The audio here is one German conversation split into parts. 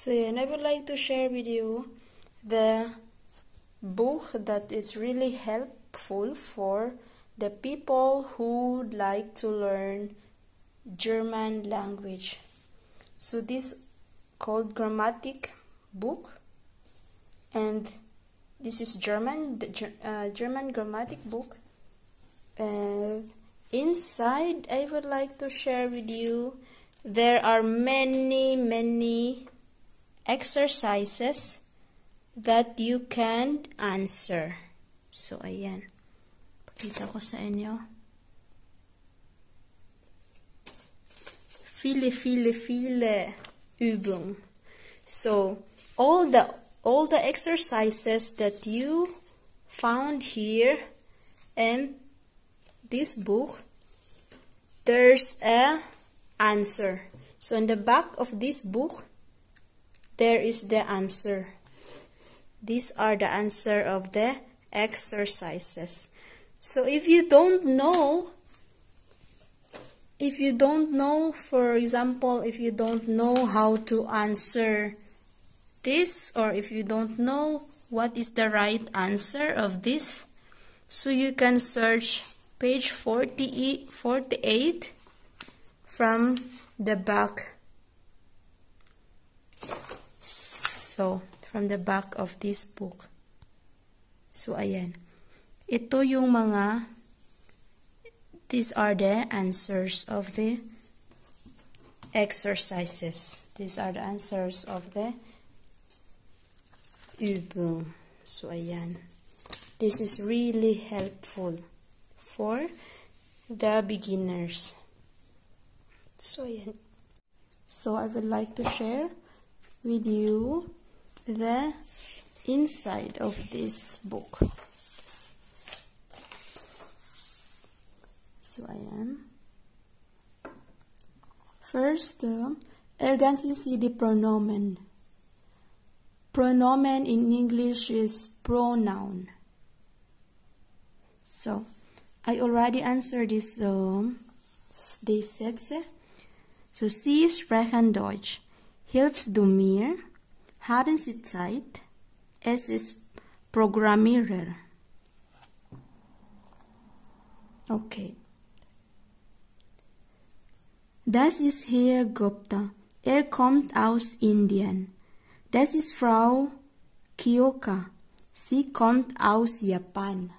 So yeah, and I would like to share with you the book that is really helpful for the people who would like to learn German language. So this called grammatic book and this is German the uh, German grammatic book and inside I would like to share with you there are many many exercises that you can answer. So, ayan. Pakita ko sa inyo. Viele, viele, viele Übung. So, all the all the exercises that you found here in this book, there's a answer. So, in the back of this book, there is the answer. These are the answer of the exercises. So if you don't know, if you don't know, for example, if you don't know how to answer this or if you don't know what is the right answer of this, so you can search page 40, 48 from the back So, from the back of this book. So, ayan. Ito yung mga, these are the answers of the exercises. These are the answers of the Übung. So, ayan. This is really helpful for the beginners. So, ayan. So, I would like to share with you the inside of this book. So I am. First, uh, ergänzen Sie die Pronomen. Pronomen in English is pronoun. So, I already answered this, um, these Sätze. So, Sie sprechen Deutsch. Hilfst du mir? Haben Sie Zeit? Es ist Programmierer. Okay. Das ist Herr Gupta. Er kommt aus Indien. Das ist Frau Kyoka. Sie kommt aus Japan.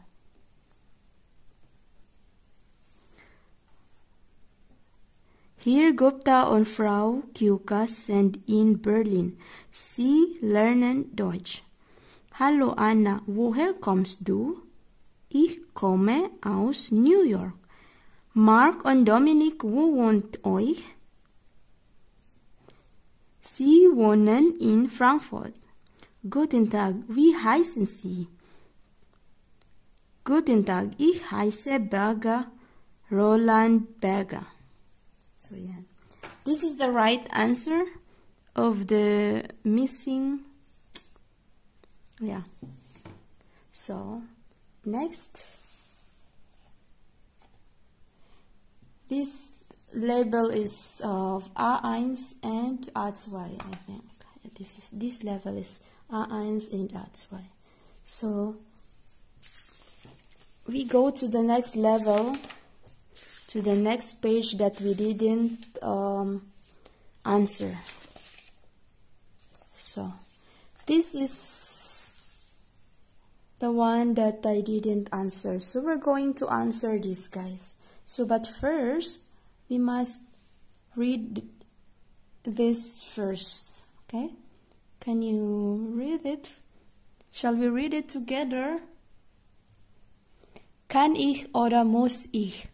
Herr Gupta und Frau Kyoka sind in Berlin. Sie lernen Deutsch. Hallo Anna, woher kommst du? Ich komme aus New York. Mark und Dominik, wo wohnt euch? Sie wohnen in Frankfurt. Guten Tag, wie heißen Sie? Guten Tag, ich heiße Berger, Roland Berger. So yeah, this is the right answer of the missing. Yeah. So next, this label is of A1 and A2. I think this is this level is A1 and A2. So we go to the next level to the next page that we didn't um, answer. So, this is the one that I didn't answer. So, we're going to answer this, guys. So, but first, we must read this first. Okay? Can you read it? Shall we read it together? Kann ich oder muss ich?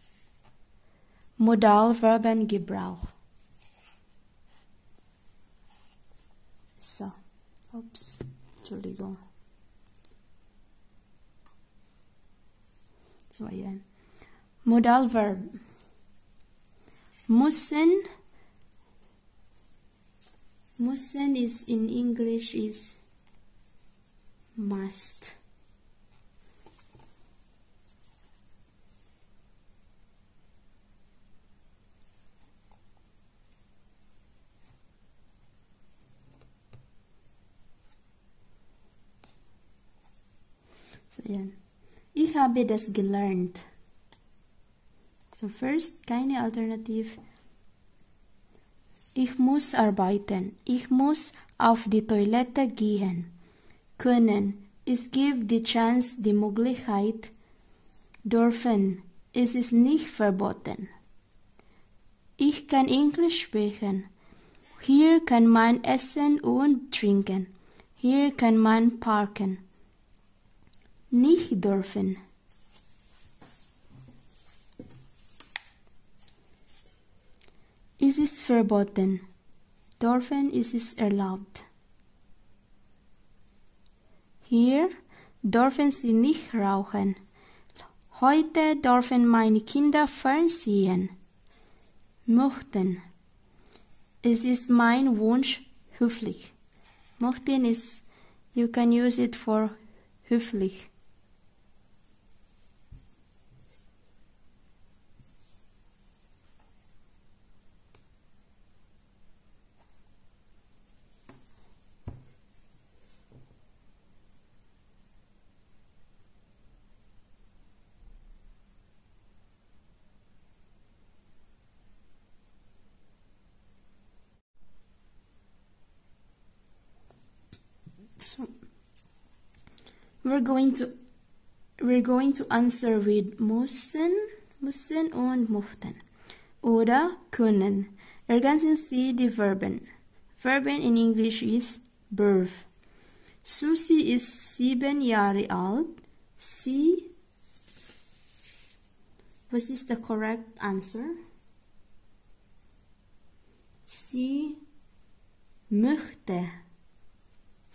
Modalverbengebrauch. So, ups, Entschuldigung. So, ayan. Modalverb. Müssen. Müssen is in English is must. So, yan. Ich habe das gelernt. So, first, keine Alternative. Ich muss arbeiten. Ich muss auf die Toilette gehen. Können. Es gibt die Chance, die Möglichkeit. Dürfen. Es ist nicht verboten. Ich kann Englisch sprechen. Hier kann man essen und trinken. Hier kann man parken. Nicht dürfen. Es ist verboten. Dürfen ist es erlaubt. Hier dürfen Sie nicht rauchen. Heute dürfen meine Kinder fernsehen. Möchten. Es ist mein Wunsch höflich. Möchten is you can use it for höflich. So we're going to we're going to answer with müssen, müssen und möchten oder können. Ergänzen Sie die Verben. Verben in English is verb. Susi ist sieben Jahre alt. Sie Was is the correct answer? Sie möchte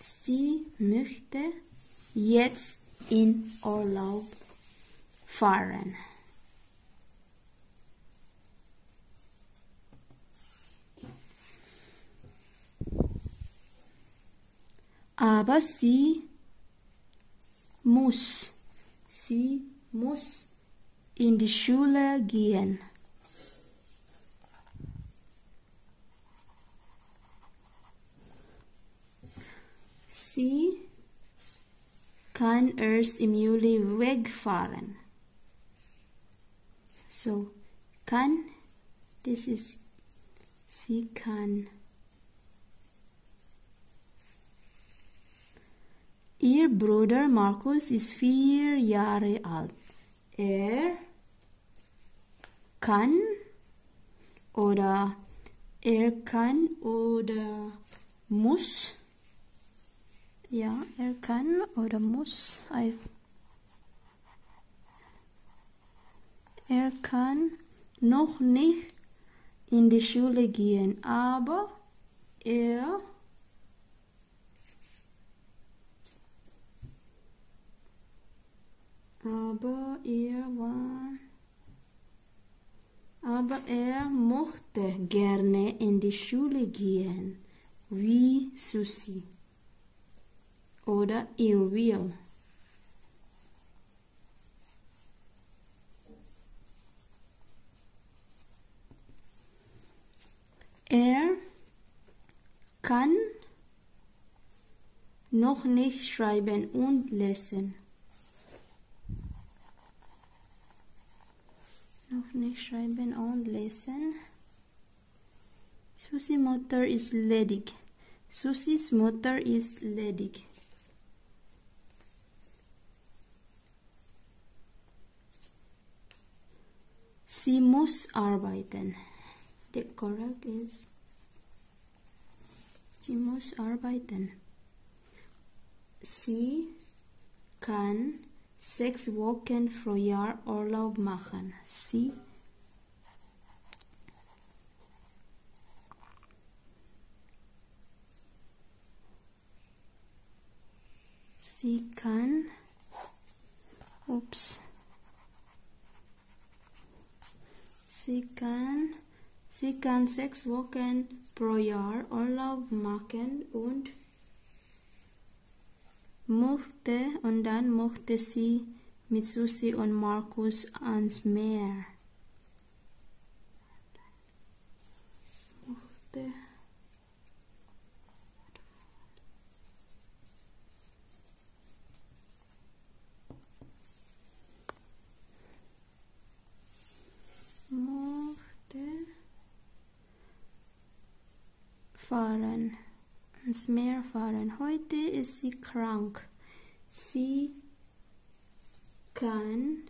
Sie möchte jetzt in Urlaub fahren. Aber sie muss, sie muss in die Schule gehen. Sie kann erst im Juli wegfahren. So, kann, das ist, sie kann. Ihr Bruder Markus ist vier Jahre alt. Er kann oder er kann oder muss ja, er kann oder muss. Er kann noch nicht in die Schule gehen, aber er aber er war aber er mochte gerne in die Schule gehen, wie Susi oder in real. Er kann noch nicht schreiben und lesen. Noch nicht schreiben und lesen. Susie Mutter ist ledig. Susies Mutter ist ledig. Sie muss arbeiten. The correct is Sie muss arbeiten. Sie kann sechs Wochen pro Jahr Urlaub machen. Sie Sie kann ups Sie kann, sie kann sechs Wochen pro Jahr Urlaub machen und möchte und dann möchte sie mit Susi und Markus ans Meer. Möchte. fahren. Ins fahren. Heute ist sie krank. Sie kann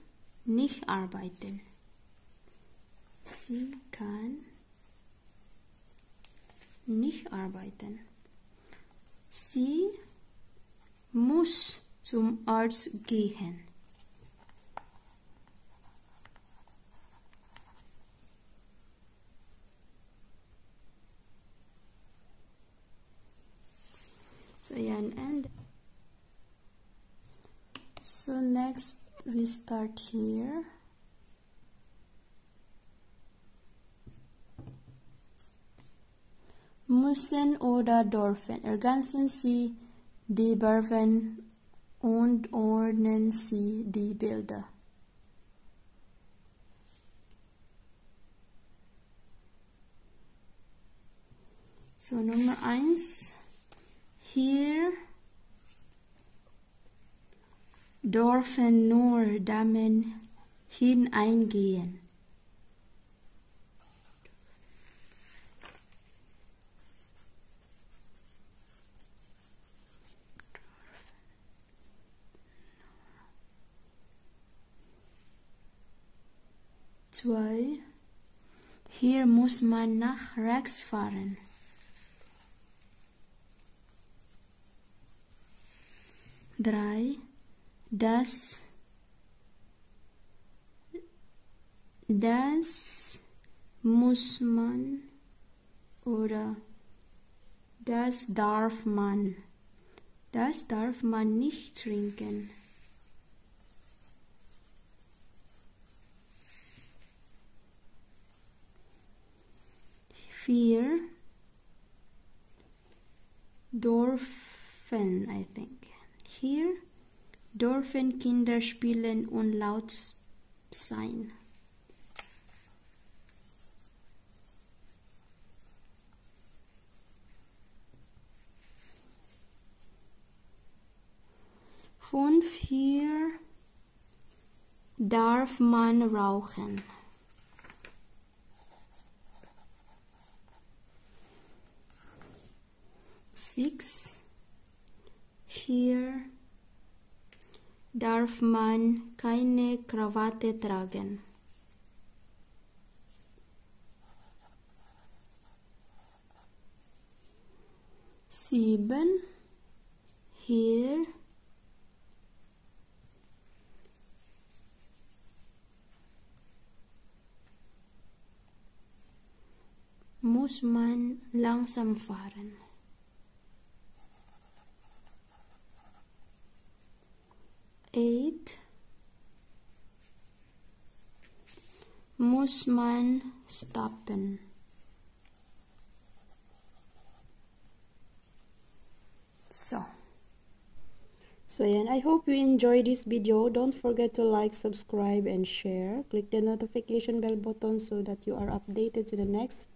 nicht arbeiten. Sie kann nicht arbeiten. Sie muss zum Arzt gehen. So yeah, and so next we start here. Müssen oder dürfen. Ergänzen Sie die Verben und ordnen Sie die Bilder. So Nummer eins. Hier dürfen nur Damen hineingehen. Zwei. Hier muss man nach rechts fahren. Drei, das, das muss man oder das darf man, das darf man nicht trinken. Vier, dürfen, I think. Hier dürfen Kinder spielen und laut sein. Fünf hier darf man rauchen. Six hier darf man keine Krawatte tragen. Sieben. Hier muss man langsam fahren. Eight muss man stoppen. So. So yeah, and I hope you enjoy this video. Don't forget to like, subscribe, and share. Click the notification bell button so that you are updated to the next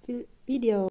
video.